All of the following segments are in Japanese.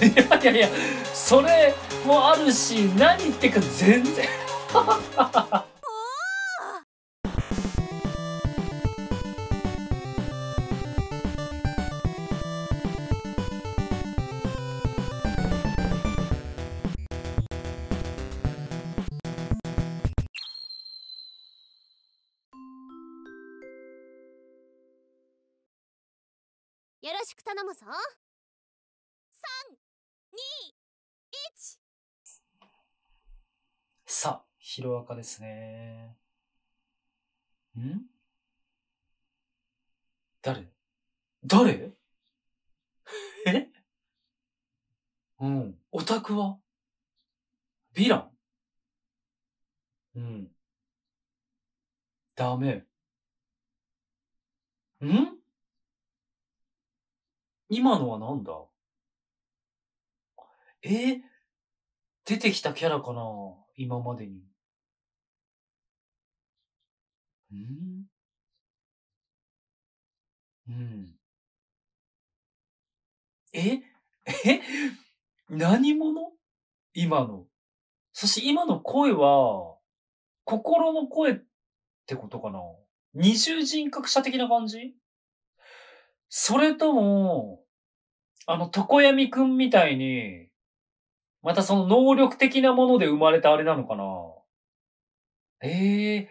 いやいやいや、それもあるし、何言ってか全然。よろしく頼むぞ321さあ、ヒロアカですね。ん？誰？誰？え？うん。オタクは？ヴィラン？うん。ダメ。ん？今のはなんだ？え？出てきたキャラかな？今までに。ん。うん。え？え？何者？今の。そして今の声は、心の声ってことかな？二重人格者的な感じ？それとも、あの、床闇くんみたいに、またその能力的なもので生まれたあれなのかな？ええ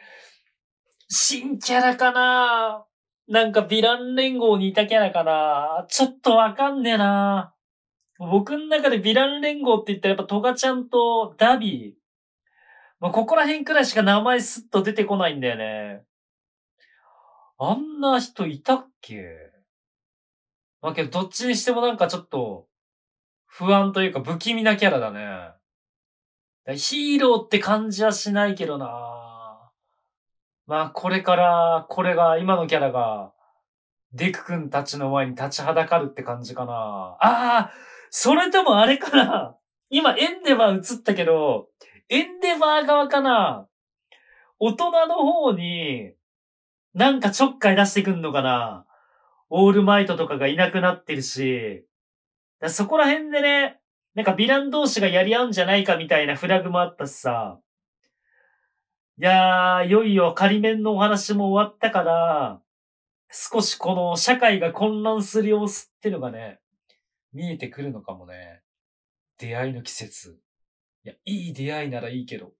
新キャラかななんかヴィラン連合にいたキャラかなちょっとわかんねえな僕の中でヴィラン連合って言ったらやっぱトガちゃんとダビー。まあ、ここら辺くらいしか名前スッと出てこないんだよね。あんな人いたっけ？まあけどどっちにしてもなんかちょっと不安というか不気味なキャラだね。ヒーローって感じはしないけどなまあこれから、これが、今のキャラが、デク君たちの前に立ちはだかるって感じかな。ああそれともあれかな。今エンデバー映ったけど、エンデバー側かな。大人の方に、なんかちょっかい出してくんのかな。オールマイトとかがいなくなってるし、そこら辺でね、なんかヴィラン同士がやり合うんじゃないかみたいなフラグもあったしさ。いやー、いよいよ仮面のお話も終わったから、少しこの社会が混乱する様子ってのがね、見えてくるのかもね。出会いの季節。いや、いい出会いならいいけど。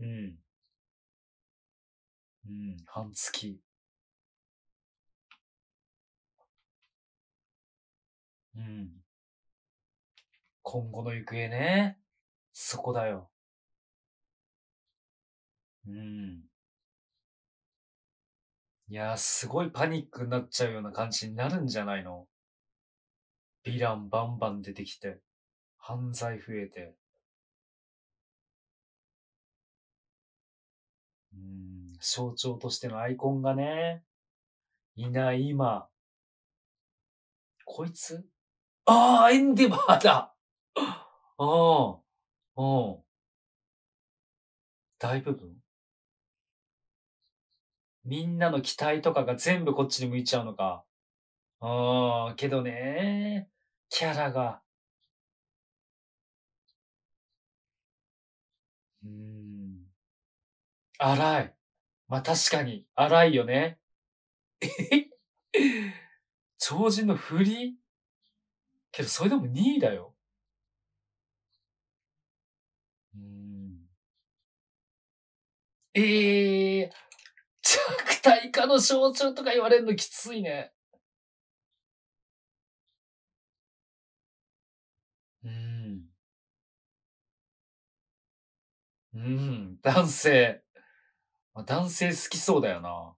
うん。うん、半月。うん。今後の行方ね。そこだよ。うん。いやー、すごいパニックになっちゃうような感じになるんじゃないの？ヴィランバンバン出てきて、犯罪増えて。うん、象徴としてのアイコンがね、いない今。こいつ？ああ、エンディバーだああ、うん。大部分？みんなの期待とかが全部こっちに向いちゃうのか。ああ、けどね、キャラが。うーん。荒い。まあ、確かに、荒いよね。え？超人の振り？けど、それでも2位だよ。うん。ええー、体化の象徴とか言われるのきついね。うん。うん、男性。男性好きそうだよな。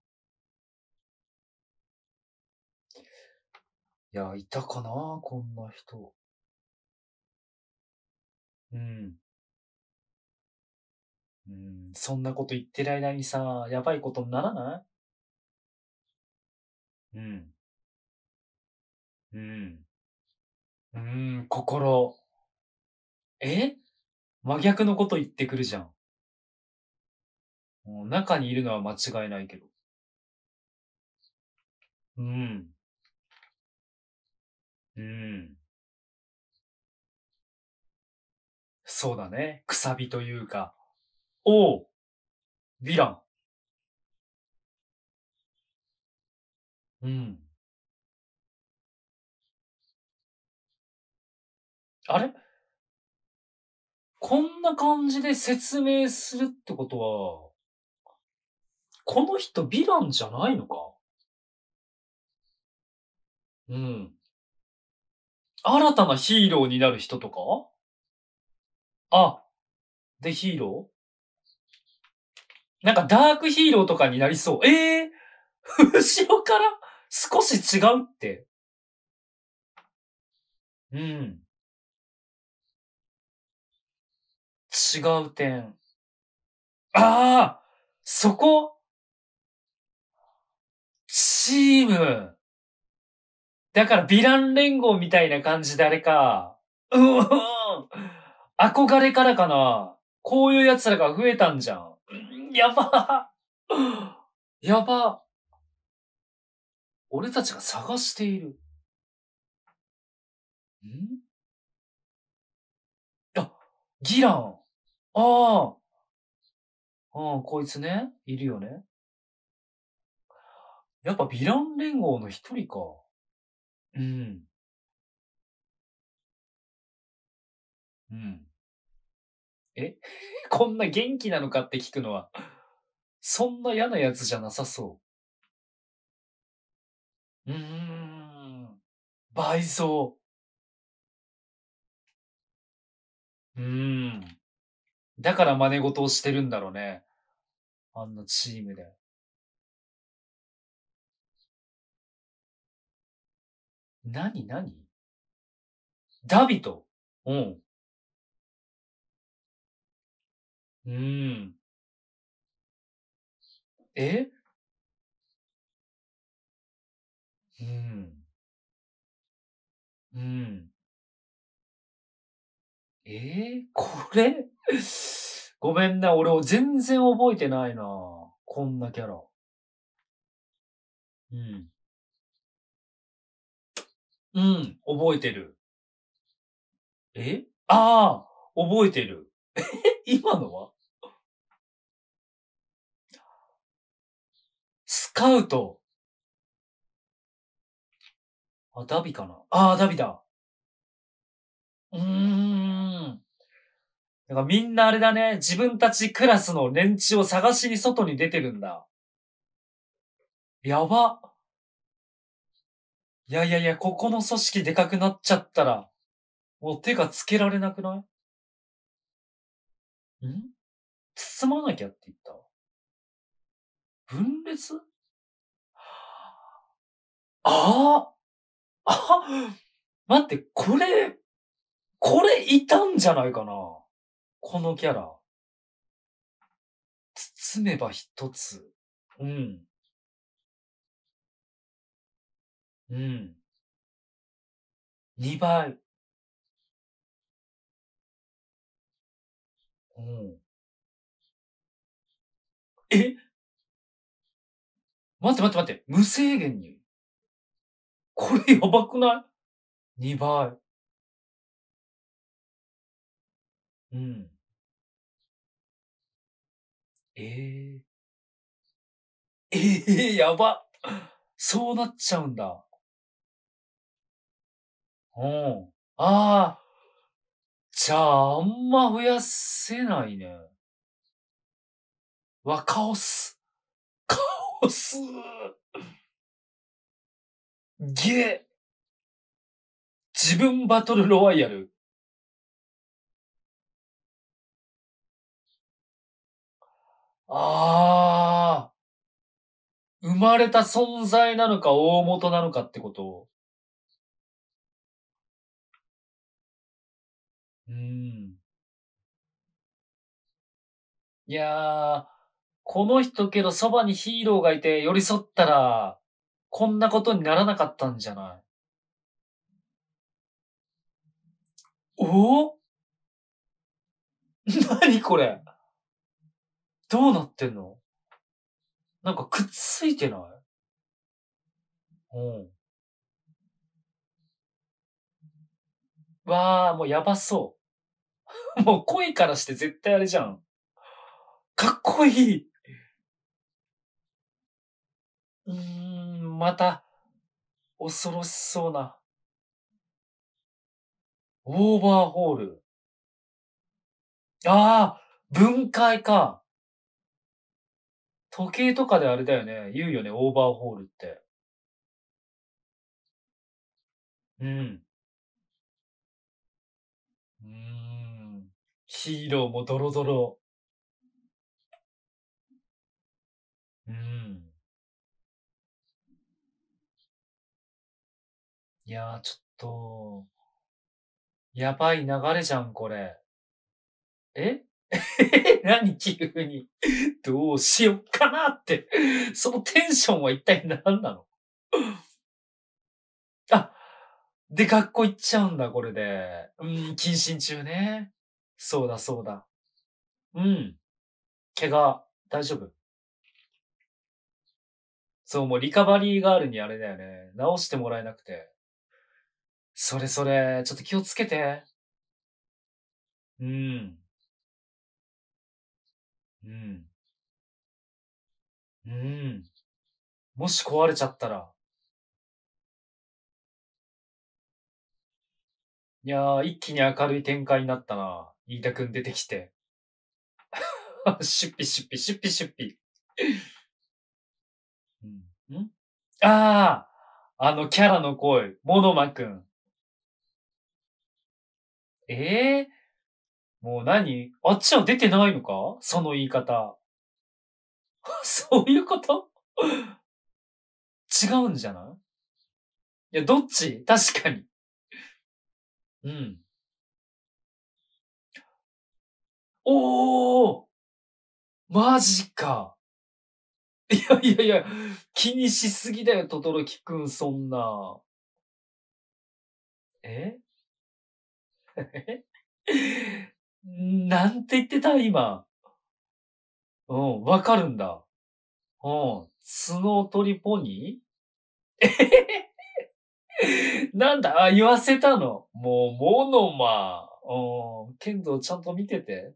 いや、いたかなこんな人。うん。うん、そんなこと言ってる間にさ、やばいことにならない？うん。うん。うん、心。え？真逆のこと言ってくるじゃん。もう中にいるのは間違いないけど。うん。うん。そうだね。くさびというか。おうヴィラン。うん。あれ？こんな感じで説明するってことは、この人ヴィランじゃないのか？うん。新たなヒーローになる人とか？あ、でヒーロー？なんかダークヒーローとかになりそう。ええー、後ろから少し違うって。うん。違う点。ああそこ？チームだからヴィラン連合みたいな感じであれか。うん憧れからかな。こういう奴らが増えたんじゃ。んやばやば俺たちが探している。ん？あ、ギラン。ああ。ああ、こいつね。いるよね。やっぱヴィラン連合の一人か。うん。うん。え？こんな元気なのかって聞くのは、そんな嫌なやつじゃなさそう。うーん。倍増。うーん。だから真似事をしてるんだろうね。あんなチームで。なになにダビト。うん。うーん。え？うん。うん。ええ？これ？ごめんな、俺を全然覚えてないな。こんなキャラ。うん。うん、覚えてる。え？ああ、覚えてる。え 今のは？スカウト。あ、ダビかなああ、ダビだ。うーん。だからみんなあれだね、自分たちクラスの連中を探しに外に出てるんだ。やば。いやいやいや、ここの組織でかくなっちゃったら、もう手がつけられなくない？ん？包まなきゃって言った？分裂？あああ 待って、これ、これいたんじゃないかな？このキャラ。包めば一つ。うん。うん。二倍。うん。え？待って待って待って。無制限に。これやばくない？二倍。うん。ええええやば。そうなっちゃうんだ。うん。ああ。じゃあ、あんま増やせないね。わ、カオス。カオス。ゲ自分バトルロワイヤル。ああ。生まれた存在なのか大元なのかってことうん。いやー、この人けどそばにヒーローがいて寄り添ったら、こんなことにならなかったんじゃない？おお？何これ？どうなってんの？なんかくっついてない？うん。わあ、もうやばそう。もう声からして絶対あれじゃん。かっこいい。うん、また、恐ろしそうな。オーバーホール。ああ、分解か。時計とかであれだよね。言うよね、オーバーホールって。うん。うーん。ヒーローもドロドロ。うん。いやー、ちょっと、やばい流れじゃん、これ。え？何急に。どうしよっかなって。そのテンションは一体何なの？あ、で、学校行っちゃうんだ、これで。うん、謹慎中ね。そうだ、そうだ。うん。怪我、大丈夫？そう、もうリカバリーガールにあれだよね。直してもらえなくて。それそれ、ちょっと気をつけて。うん。うん。うん。もし壊れちゃったら。いやー、一気に明るい展開になったな。飯田くん出てきて。シュッピシュッピ、シュッピシュッピ。うん、ん？ああ、あのキャラの声、モノマくん。ええもう何？あっちは出てないのか？その言い方。そういうこと？違うんじゃない？いや、どっち？確かに。うん。おーマジか。いやいやいや、気にしすぎだよ、トトロキくん、そんな。え？なんて言ってた今。うん、わかるんだ。うん、角取りポニー？え なんだあ、言わせたの？もう、モノマ。うん、剣道ちゃんと見てて。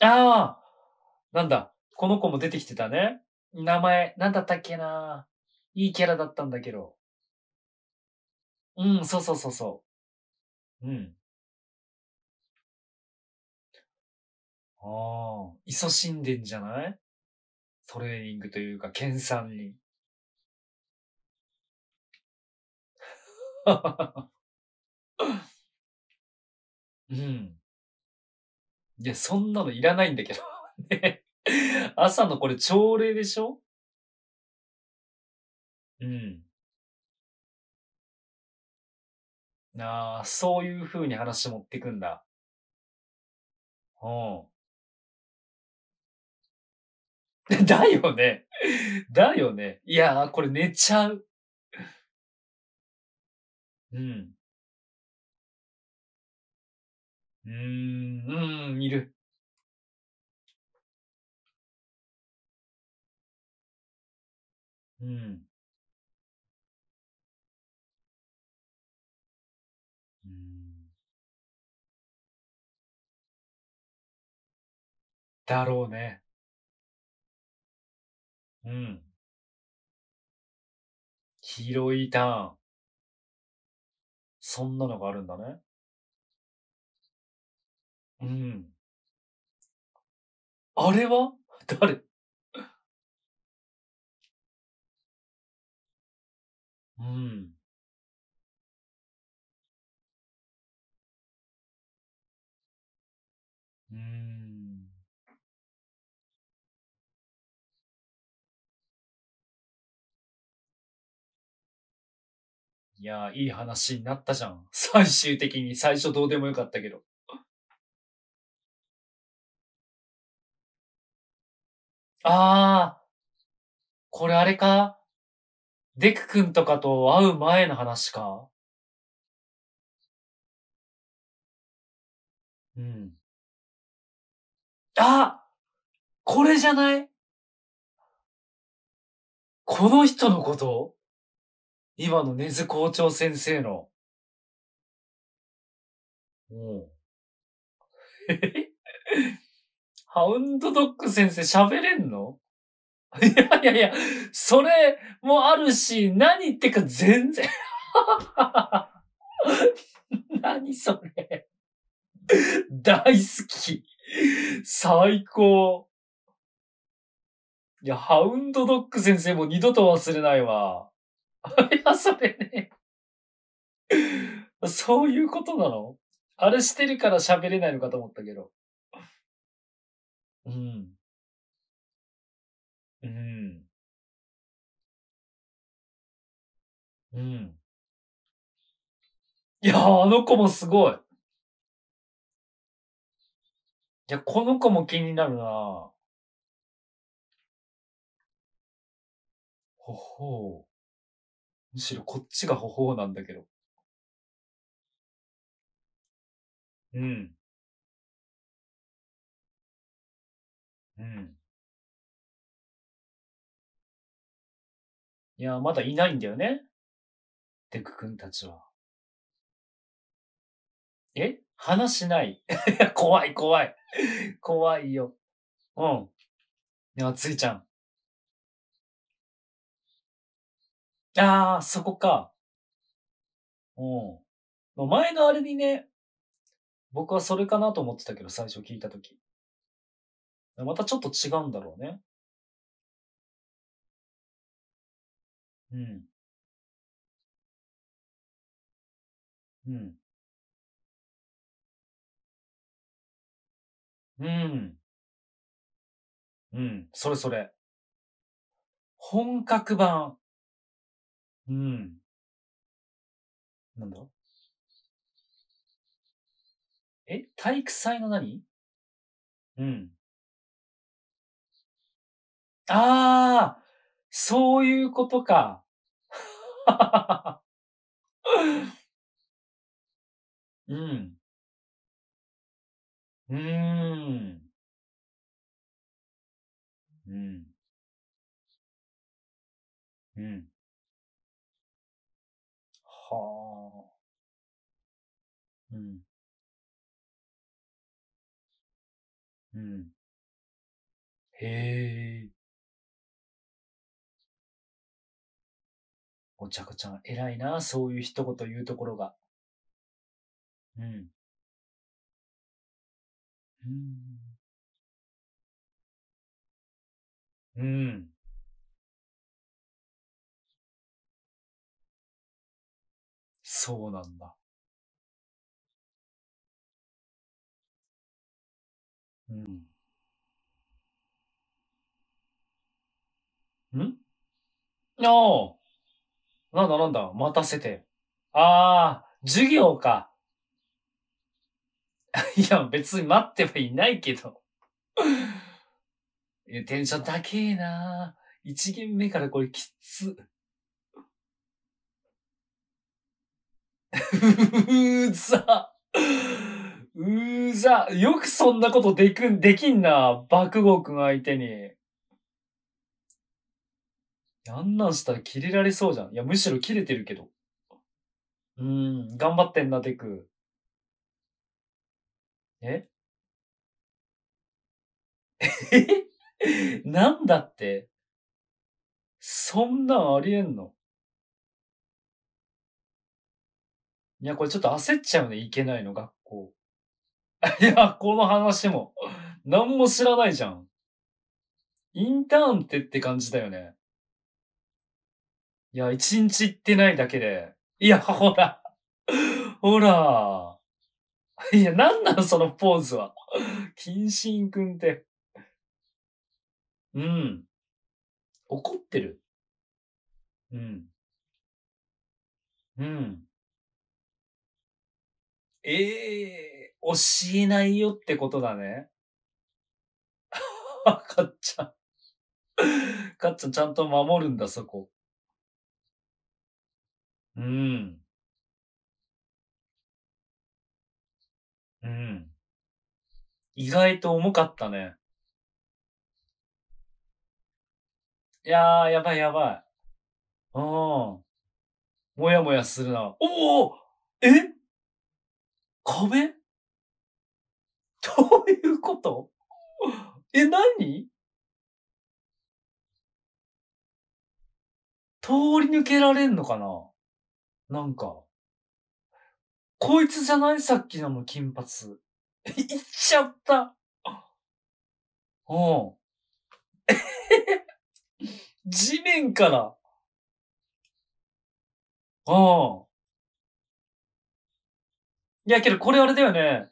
ああ、なんだ。この子も出てきてたね。名前、なんだったっけないいキャラだったんだけど。うん、そうそうそうそう。うん。ああ、勤しんでんじゃない？トレーニングというか、研鑽に。うん。いや、そんなのいらないんだけど。朝のこれ朝礼でしょ？うん。ああ、そういう風に話持ってくんだ。うん。だよね。だよね。いやー、これ寝ちゃう。うん。うーん、うん、いる。うん。だろうね。うん。ヒーローイーターン。そんなのがあるんだね。うん。あれは？誰？うん。うん。いやー、いい話になったじゃん。最終的に最初どうでもよかったけど。あー、これあれか？デク君とかと会う前の話か？うん。あこれじゃない？この人のこと？今の根津校長先生の。うん。え へハウンドドッグ先生喋れんの？いやいやいや、それもあるし、何言ってか全然。何それ？大好き。最高。いや、ハウンドドッグ先生も二度と忘れないわ。いや、それね。そういうことなの？あれしてるから喋れないのかと思ったけど。うん。うん。うん。いや、あの子もすごい。いや、この子も気になるなほほう。むしろこっちがほほうなんだけど。うん。うん。いや、まだいないんだよね。デク君たちは。え？話しない。怖い、怖い。怖いよ。うん。いや、ついちゃん。ああ、そこか。うん。前のあれにね、僕はそれかなと思ってたけど、最初聞いたとき。またちょっと違うんだろうね。うん。うん。うん。うん。それそれ。本格版。うん。なんだ？え体育祭の何？うん。ああ、そういうことか。うん。うーん。うん。うん。はあ。うん。うん。へえ。お茶子ちゃん、偉いな、そういう一言言うところが。うん。うん。うん。そうなんだ。うん。ん？ああ。なんだなんだ、待たせて。ああ、授業か。いや、別に待ってはいないけど。テンション高えな一限目からこれきつ。うーざ。うーざ。よくそんなことでくん、できんな。爆豪くん相手に。あんなんしたらキレられそうじゃん。いや、むしろキレてるけど。うーん、頑張ってんな、デク。え？え？なんだって？そんなんありえんの？いや、これちょっと焦っちゃうね、いけないの、学校。いや、この話も、何も知らないじゃん。インターンってって感じだよね。いや、一日行ってないだけで。いや、ほら。ほら。いや、なんなの、そのポーズは。謹慎くんって。うん。怒ってる。うん。うん。ええ教えないよってことだね。かっちゃん。かっちゃんちゃんと守るんだ、そこ。うん。うん。意外と重かったね。いやー、やばいやばい。うん。もやもやするな。おおえ？壁？どういうこと？え、何？通り抜けられんのかな？なんか。こいつじゃないさっきのの金髪。いっちゃった。うん。地面から。うん。いやけどこれあれだよね。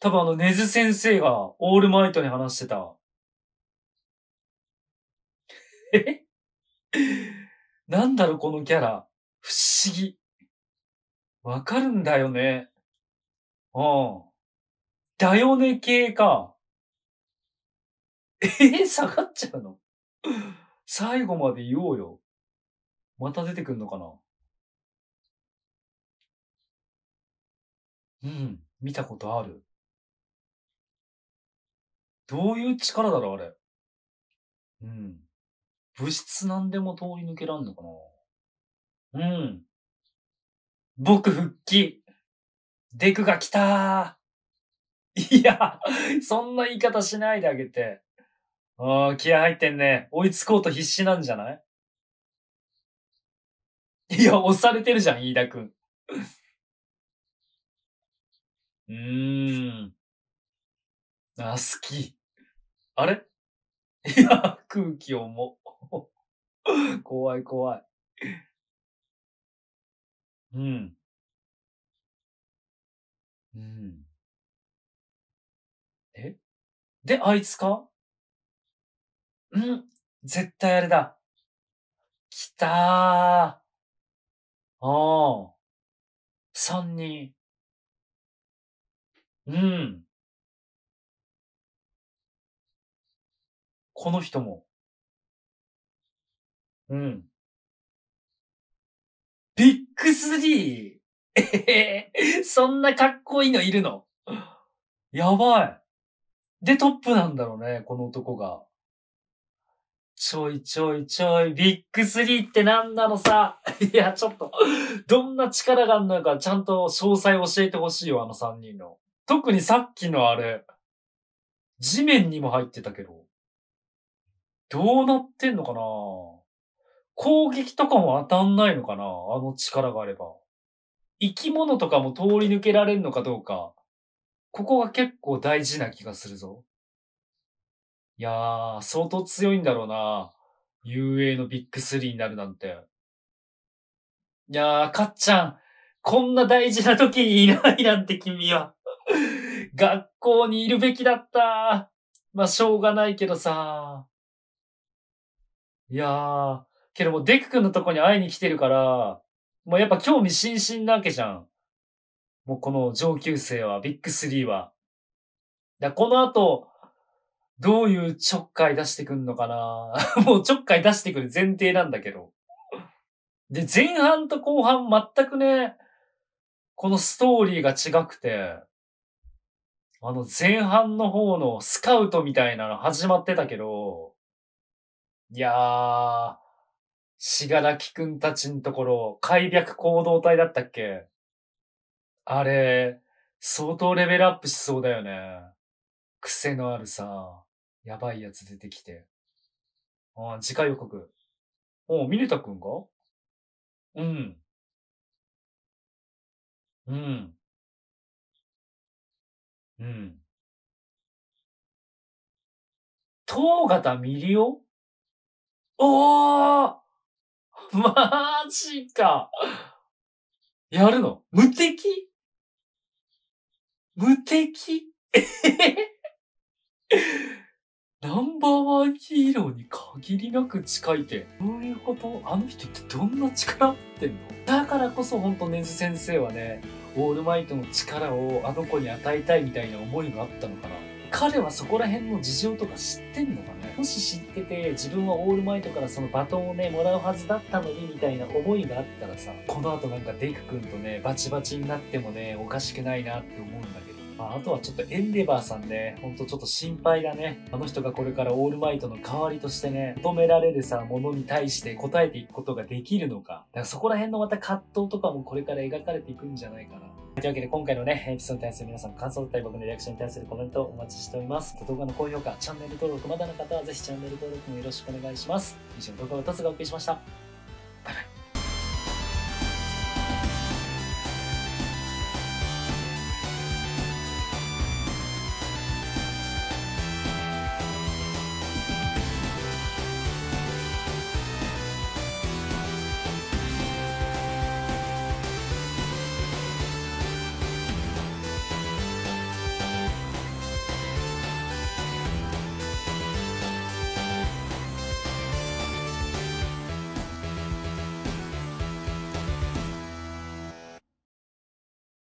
多分あの、ネズ先生がオールマイトに話してた。え？なんだろ、このキャラ。不思議。わかるんだよね。うん。だよね系か。え、下がっちゃうの？最後まで言おうよ。また出てくんのかな？うん、見たことある。どういう力だろう、あれ。うん。物質なんでも通り抜けらんのかなうん。僕復帰。デクが来たー。いや、そんな言い方しないであげて。ああ、気合入ってんね。追いつこうと必死なんじゃない？いや、押されてるじゃん、飯田くん。うーん。あ、好き。あれ？いや、空気重。怖い怖い。うん。うん。え？で、あいつか？うん絶対あれだ。来たー。ああ。三人。うん。この人も。うん。ビッグスリーえへへそんなかっこいいのいるの？やばい。で、トップなんだろうね、この男が。ちょいちょいちょい、ビッグスリーって何なのさ。いや、ちょっと、どんな力があるのか、ちゃんと詳細教えてほしいよ、あの三人の。特にさっきのあれ、地面にも入ってたけど、どうなってんのかな？攻撃とかも当たんないのかな？あの力があれば。生き物とかも通り抜けられんのかどうか。ここが結構大事な気がするぞ。いやー、相当強いんだろうな。遊泳のビッグスリーになるなんて。いやー、かっちゃん、こんな大事な時にいないなんて君は。学校にいるべきだった。まあ、しょうがないけどさ。いやー、けどもデク君のとこに会いに来てるから、もうやっぱ興味津々なわけじゃん。もうこの上級生は、ビッグスリーは。だこの後、どういうちょっかい出してくんのかな もうちょっかい出してくる前提なんだけど。で、前半と後半全くね、このストーリーが違くて、あの前半の方のスカウトみたいなの始まってたけど、いやー、しがらきくんたちのところ、開闢行動隊だったっけ？あれ、相当レベルアップしそうだよね。癖のあるさ、やばいやつ出てきて。ああ、次回予告。おう、ミネタくんが？うん。うん。うん。東型ミリオ？おー！マジか。やるの？無敵？無敵？えへへナンバーワンヒーローに限りなく近いって、どういうこと？あの人ってどんな力持ってんの？だからこそほんとネズ先生はね、オールマイトの力をあの子に与えたいみたいな思いがあったのかな？彼はそこら辺の事情とか知ってんのかね？もし知ってて自分はオールマイトからそのバトンをねもらうはずだったのにみたいな思いがあったらさこの後なんかデク君とねバチバチになってもねおかしくないなって思うんだけど。まあ、あとはちょっとエンデバーさんね、ほんとちょっと心配だね。あの人がこれからオールマイトの代わりとしてね、求められるさ、ものに対して答えていくことができるのか。だからそこら辺のまた葛藤とかもこれから描かれていくんじゃないかな。というわけで今回のね、エピソードに対する皆さんの感想だったり僕のリアクションに対するコメントをお待ちしております。動画の高評価、チャンネル登録まだの方はぜひチャンネル登録もよろしくお願いします。以上動画を2つがお送りしました。